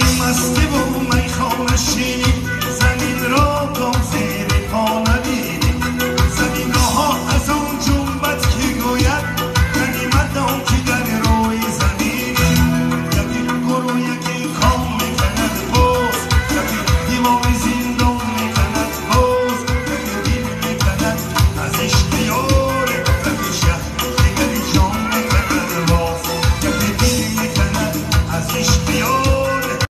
مست و میخانه شیم